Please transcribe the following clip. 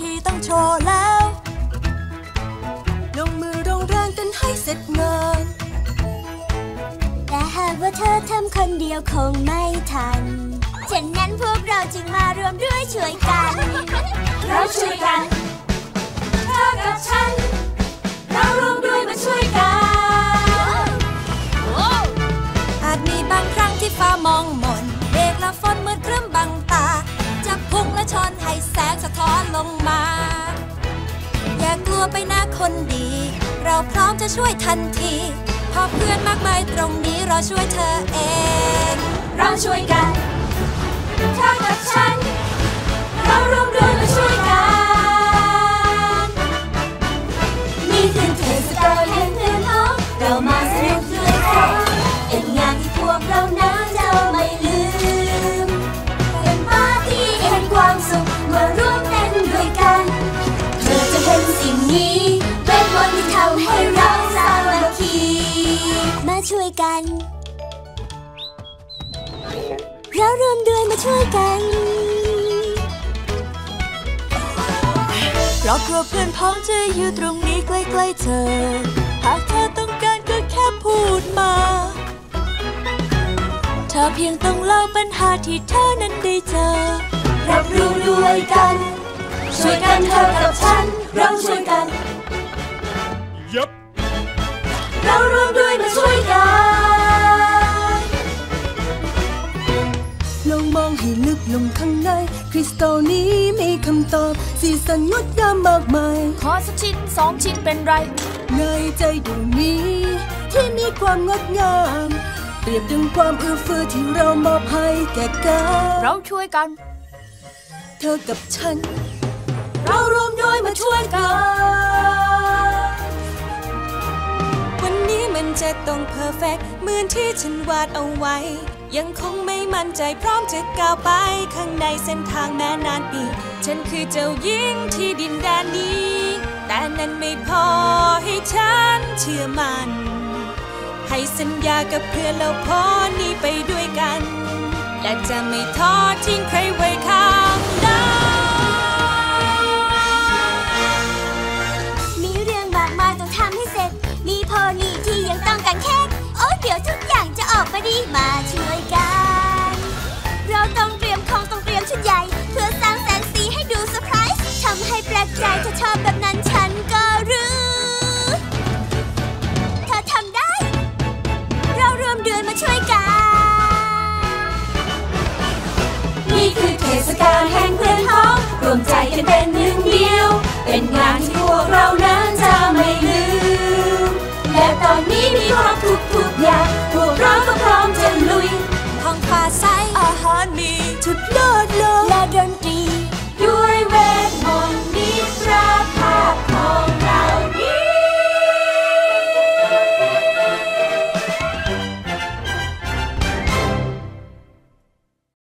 ที่ต้องโชว์แล้ว ลงมือลงแรงกันให้เสร็จงาน แต่หากว่าเธอทำคนเดียวคงไม่ทันฉะนั้นพวกเราจึงมารวมด้วยช่วยกัน ลงมา อย่ากลัวไปนะคนดี เราพร้อมจะช่วยทันทีเพอเพื่อนมากมายตรงนี้เราช่วยเธอเอง เราช่วยกัน เรารวมด้วยมาช่วยกันเพราะกลัวเพื่อนพ้องจะอยู่ตรงนี้ใกล้ๆเธอ หากเธอต้องการก็แค่พูดมา เธอเพียงต้องเล่าปัญหาที่เธอนั้นได้เจอ รับรู้ด้วยกัน ช่วยกันเธอกับฉัน เราช่วยกัน ยับ เรารวมด้วยมาช่วยกัน ลองมองให้ลึกลงข้างใน คริสตัลนี้มีคำตอบ สีสันงดงามมากมาย ขอสักชิ้นสองชิ้นเป็นไร ในใจดวงนี้ ที่มีความงดงาม เปรียบดังความเอื้อเฟื้อที่เรามอบให้แก่กันเราช่วยกัน เธอกับฉัน เรารวมด้วยมาช่วยกัน วันนี้มันจะต้องเพอร์เฟกเหมือนที่ฉันวาดเอาไว้ ยังคงไม่มั่นใจพร้อมจะก้าวไป ข้างในเส้นทางแม้นานปี ฉันคือเจ้าหญิงที่ดินแดนนี้ แต่นั้นไม่พอให้ฉันเชื่อมัน่นให้สัญญากับเพื่อนแล้วพอนี้ไปด้วยกัน และจะไม่ทอดทิ้งใครไว้ วมใ